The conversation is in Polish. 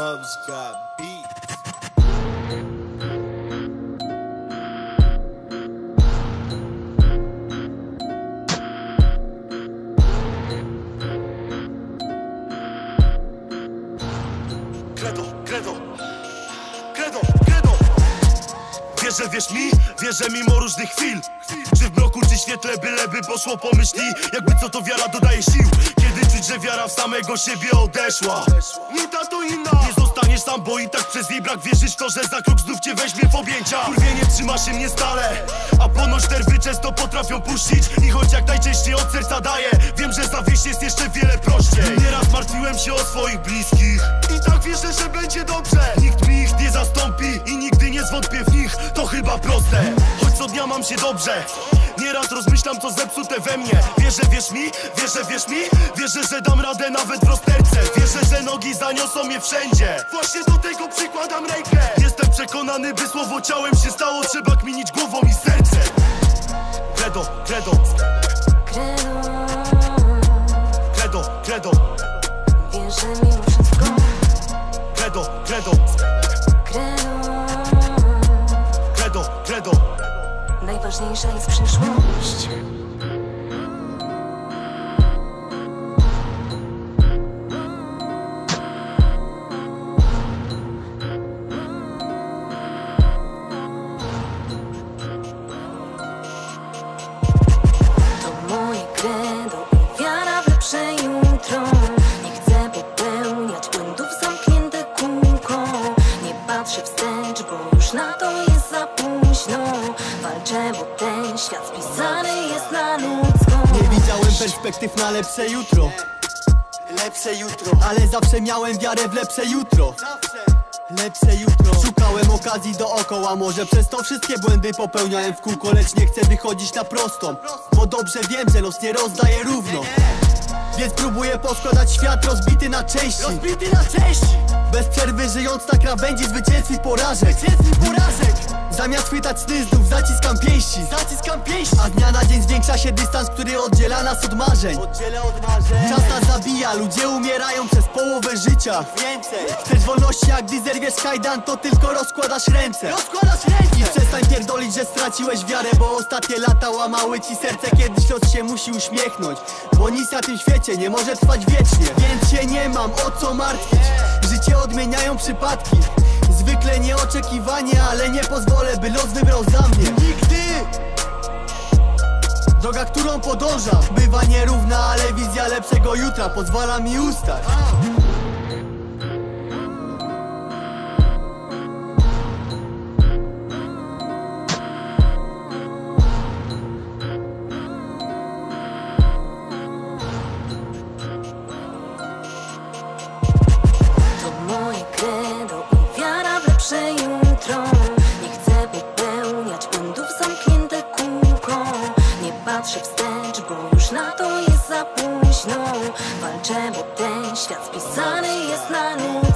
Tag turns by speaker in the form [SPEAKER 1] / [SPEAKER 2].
[SPEAKER 1] Mubs got beat.
[SPEAKER 2] Credo, credo, credo, Wierzę, wierz mi, wierzę mimo różnych chwil. Czy w mroku, czy świetle, byleby poszło pomyśli. Jakby co to wiara dodaje sił. Kiedy czuć, że wiara w samego siebie odeszła. Nie ta to inna. Nie zostaniesz sam, bo i tak przez jej brak wierzysz w to, że za krok znów cię weźmie w objęcia. Kurwienie trzyma się mnie stale A ponoć nerwy często potrafią puścić. I choć jak najczęściej od serca daję Wiem, że zawieść jest jeszcze wiele prościej. Nieraz martwiłem się o swoich bliskich Mam się dobrze. Nieraz rozmyślam co zepsute we mnie. Wierzę, wierz mi, wierzę, wierz mi. Wierzę, że dam radę nawet w rozterce. Wierzę, że nogi zaniosą mnie wszędzie. Właśnie do tego przykładam rękę. Jestem przekonany, by słowo ciałem się stało. Trzeba kminić głową i sercem. Credo, credo,
[SPEAKER 3] świat spisany jest na ludzkość
[SPEAKER 4] Nie widziałem perspektyw na lepsze jutro. Lepsze jutro. Ale zawsze miałem wiarę w lepsze jutro. Lepsze jutro. Szukałem okazji dookoła. Może przez to wszystkie błędy popełniałem w kółko Lecz nie chcę wychodzić na prostą. Bo dobrze wiem, że los nie rozdaje równo Więc próbuję poskładać świat rozbity na części. Rozbity na części. Bez przerwy żyjąc na krawędzi zwycięstw i porażek. Zwycięstw i porażek. Zamiast chwytać sny znów zaciskam pięści. Zaciskam pięści. A dnia na dzień zwiększa się dystans, który oddziela nas od marzeń. Oddziela od marzeń. Czas nas zabija, ludzie umierają przez połowę życia. Więcej. Chcesz wolności, a gdy zerwiesz kajdan, to tylko rozkładasz ręce. Rozkładasz ręce. I przestań pierdolić, że straciłeś wiarę Bo ostatnie lata łamały ci serce Kiedyś los się musi uśmiechnąć. Bo nic na tym świecie nie może trwać wiecznie Więc się nie mam o co martwić. Życie odmieniają przypadki Zwykle nieoczekiwanie, ale nie pozwolę, by los wybrał za mnie. Nigdy! Droga, którą podążam Bywa nierówna, ale wizja lepszego jutra Pozwala mi ustać
[SPEAKER 3] patrzę wstecz, bo już na to jest za późno. Walczę, bo ten świat spisany jest na ludzkość